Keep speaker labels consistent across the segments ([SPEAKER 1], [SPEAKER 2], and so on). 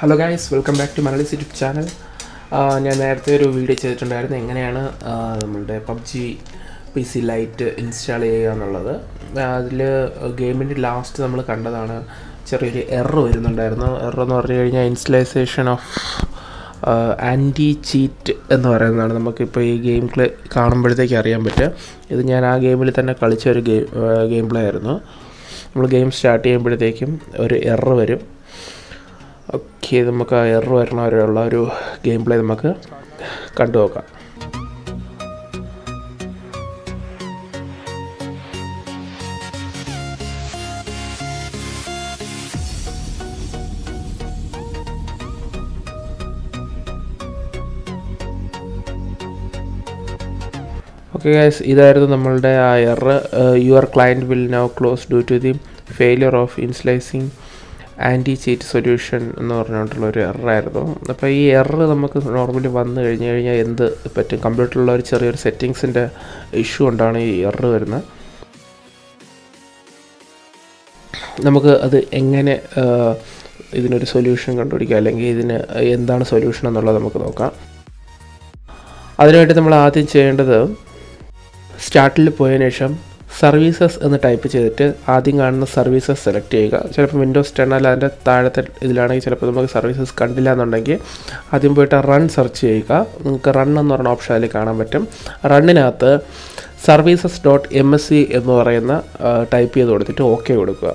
[SPEAKER 1] Hello guys welcome back to Malayali YouTube channel ഞാൻ നേരത്തെ ഒരു വീഡിയോ ചെയ്തിട്ടുണ്ടായിരുന്നു. എങ്ങനെയാണ് നമ്മളുടെ PUBG P C lite install ചെയ്യുക എന്നുള്ളത്. അതിൽ ഗെയിമിന്റെ ലാസ്റ്റ് നമ്മൾ കണ്ടതാണ്. ചെറിയൊരു എറർ വരുന്നുണ്ടായിരുന്നു. എറർ എന്ന് പറഞ്ഞു കഴിഞ്ഞാൽ ഇൻസ്റ്റലൈസേഷൻ ഓഫ് ആന്റി ചീറ്റ് എന്ന് പറയുന്നതാണ്. നമുക്കിപ്പോൾ ഈ ഗെയിം പ്ലേ കാണുമ്പോഴത്തേക്ക് അറിയാൻ പറ്റുക. ഇത് ഞാൻ ആ ഗെയിമിൽ തന്നെ കളിച്ച ഒരു ഗെയിം ഗെയിം പ്ലേ ആയിരുന്നു. നമ്മൾ ഗെയിം സ്റ്റാർട്ട് ചെയ്യുമ്പോഴത്തേക്കും ഒരു എറർ വരും. ഓക്കെ നമുക്ക് എറർ വരണ വരെയുള്ള ഒരു ഗെയിം പ്ലേ നമുക്ക് കണ്ടു നോക്കാം. ഓക്കെ ഗൈസ് ഇതായിരുന്നു നമ്മളുടെ ആ error your client will now close due to the failure of initializing anti cheat solution എന്ന് പറഞ്ഞുകൊണ്ടുള്ള ഒരു എററായിരുന്നു അപ്പോൾ ഈ എറർ നമുക്ക് നോർമലി വന്നു കഴിഞ്ഞ് കഴിഞ്ഞാൽ എന്ത് പറ്റും? കമ്പ്യൂട്ടറിലുള്ള ഒരു ചെറിയൊരു സെറ്റിങ്സിന്റെ ഇഷ്യൂ കൊണ്ടാണ് ഈ എറർ വരുന്നത്. നമുക്ക് അത് എങ്ങനെ ഇതിനൊരു സൊല്യൂഷൻ കണ്ടുപിടിക്കുക അല്ലെങ്കിൽ ഇതിന് എന്താണ് സൊല്യൂഷൻ എന്നുള്ളത് നമുക്ക് നോക്കാം. അതിനുവേണ്ടി നമ്മൾ ആദ്യം ചെയ്യേണ്ടത് സ്റ്റാർട്ടിൽ പോയതിനു ശേഷം സർവീസസ് എന്ന് ടൈപ്പ് ചെയ്തിട്ട് ആദ്യം കാണുന്ന സർവീസസ് സെലക്ട് ചെയ്യുക. ചിലപ്പോൾ വിൻഡോസ് ടെൻ അല്ല അതിന്റെ താഴത്തെ ഇതിലാണെങ്കിൽ ചിലപ്പോൾ നമുക്ക് സർവീസസ് കണ്ടില്ല എന്നുണ്ടെങ്കിൽ ആദ്യം പോയിട്ട് റൺ സെർച്ച് ചെയ്യുക. നിങ്ങൾക്ക് റൺ എന്ന് പറയുന്ന ഓപ്ഷൻ അതിൽ കാണാൻ പറ്റും. റണ്ണിനകത്ത് services dot M S C എന്ന് പറയുന്ന ടൈപ്പ് ചെയ്ത് കൊടുത്തിട്ട് ഓക്കെ കൊടുക്കുക.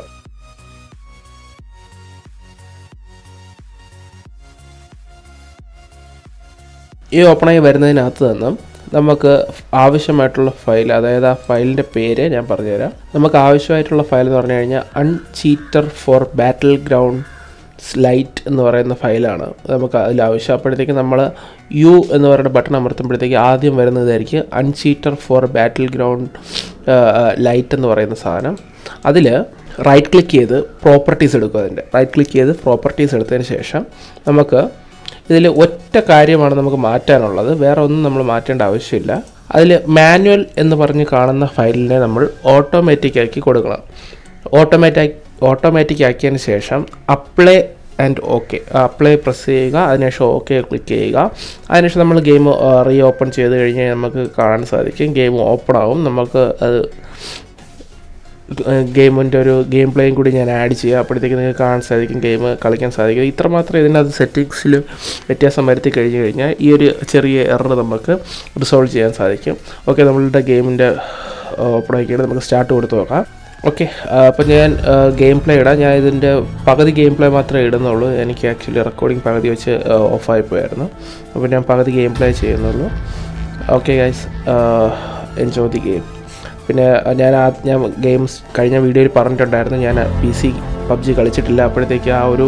[SPEAKER 1] ഈ ഓപ്പണായി വരുന്നതിനകത്ത് നിന്നും നമുക്ക് ആവശ്യമായിട്ടുള്ള ഫയൽ അതായത് ആ ഫയലിന്റെ പേര് ഞാൻ പറഞ്ഞുതരാം. നമുക്ക് ആവശ്യമായിട്ടുള്ള ഫയൽ എന്ന് പറഞ്ഞു കഴിഞ്ഞാൽ uncheater for battle ground slight എന്ന് പറയുന്ന ഫയലാണ് നമുക്ക് അതിൽ ആവശ്യപ്പെടുത്തേക്ക് നമ്മൾ യു എന്ന് പറയുന്ന ബട്ടൺ അമർത്തുമ്പോഴത്തേക്ക് ആദ്യം വരുന്നതായിരിക്കും uncheater for battle ground lite എന്ന് പറയുന്ന സാധനം. അതിൽ റൈറ്റ് ക്ലിക്ക് ചെയ്ത് പ്രോപ്പർട്ടീസ് എടുക്കും അതിന്റെ. റൈറ്റ് ക്ലിക്ക് ചെയ്ത് പ്രോപ്പർട്ടീസ് എടുത്തതിന് ശേഷം നമുക്ക് ഇതിൽ ഒറ്റ കാര്യമാണ് നമുക്ക് മാറ്റാനുള്ളത്. വേറെ ഒന്നും നമ്മൾ മാറ്റേണ്ട ആവശ്യമില്ല. അതിൽ മാനുവൽ എന്ന് പറഞ്ഞ് കാണുന്ന ഫയലിനെ നമ്മൾ ഓട്ടോമാറ്റിക് ആക്കി കൊടുക്കണം. ഓട്ടോമാറ്റിക് ഓട്ടോമാറ്റിക് ആക്കിയതിന് ശേഷം apply and okay apply press ചെയ്യുക അതിനുശേഷം ഓക്കെ ക്ലിക്ക് ചെയ്യുക. അതിനുശേഷം നമ്മൾ ഗെയിം റീ ഓപ്പൺ ചെയ്ത് കഴിഞ്ഞാൽ നമുക്ക് കാണാൻ സാധിക്കും. ഗെയിം ഓപ്പൺ ആവും. നമുക്ക് അത് ഗെയിമിന്റെ ഒരു ഗെയിം പ്ലേയും കൂടി ഞാൻ ആഡ് ചെയ്യുക. അപ്പോഴത്തേക്ക് നിങ്ങൾക്ക് കാണാൻ സാധിക്കും ഗെയിം കളിക്കാൻ സാധിക്കും. ഇത്രമാത്രം ഇതിനകത്ത് സെറ്റിങ്സിൽ വ്യത്യാസം വരുത്തി കഴിഞ്ഞ് കഴിഞ്ഞാൽ ഈ ഒരു ചെറിയ എറർ നമുക്ക് റിസോൾവ് ചെയ്യാൻ സാധിക്കും. ഓക്കെ നമ്മളുടെ ഗെയിമിന്റെ ഓപ്പൺ ആക്കിയിട്ട് നമുക്ക് സ്റ്റാർട്ട് കൊടുത്ത് നോക്കാം. ഓക്കെ അപ്പോൾ ഞാൻ ഗെയിം പ്ലേ ഇടാം. ഞാൻ ഇതിന്റെ പകുതി ഗെയിം പ്ലേ മാത്രമേ ഇടുന്നുള്ളൂ. എനിക്ക് ആക്ച്വലി റെക്കോർഡിംഗ് പകുതി വെച്ച് ഓഫായി പോയായിരുന്നു. അപ്പോൾ ഞാൻ പകുതി ഗെയിം പ്ലേ ചെയ്യുന്നുള്ളൂ. Okay guys enjoy the game. പിന്നെ ഞാൻ ആ ഞാൻ ഗെയിംസ് കഴിഞ്ഞ വീഡിയോയിൽ പറഞ്ഞിട്ടുണ്ടായിരുന്നു. ഞാൻ പി സി പബ്ജി കളിച്ചിട്ടില്ല. അപ്പോഴത്തേക്ക് ആ ഒരു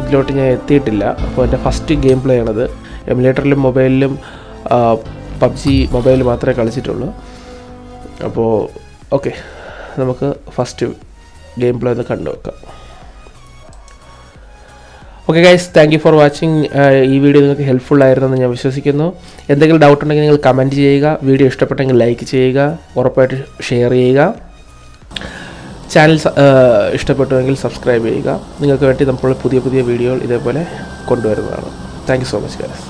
[SPEAKER 1] ഇതിലോട്ട് ഞാൻ എത്തിയിട്ടില്ല. അപ്പോൾ എന്റെ ഫസ്റ്റ് ഗെയിം പ്ലേ ആണത്. എമുലേറ്ററിലും മൊബൈലിലും പബ്ജി മൊബൈൽ മാത്രമേ കളിച്ചിട്ടുള്ളൂ. അപ്പോൾ ഓക്കെ നമുക്ക് ഫസ്റ്റ് ഗെയിം പ്ലേ ഒന്ന് കണ്ടു നോക്കാം okay guys thank you for watching ഈ വീഡിയോ നിങ്ങൾക്ക് ഹെൽപ്ഫുൾ ആയിരുന്നെന്ന് ഞാൻ വിശ്വസിക്കുന്നു. എന്തെങ്കിലും ഡൗട്ട് ഉണ്ടെങ്കിൽ നിങ്ങൾ കമന്റ് ചെയ്യുക. വീഡിയോ ഇഷ്ടപ്പെട്ടെങ്കിൽ ലൈക്ക് ചെയ്യുക. ഉറപ്പായിട്ട് ഷെയർ ചെയ്യുക. ചാനൽ ഇഷ്ടപ്പെട്ടുവെങ്കിൽ സബ്സ്ക്രൈബ് ചെയ്യുക. നിങ്ങൾക്ക് വേണ്ടി നമ്മൾ പുതിയ പുതിയ വീഡിയോകൾ ഇതേപോലെ കൊണ്ടുവരുന്നതാണ്. Thank so much guys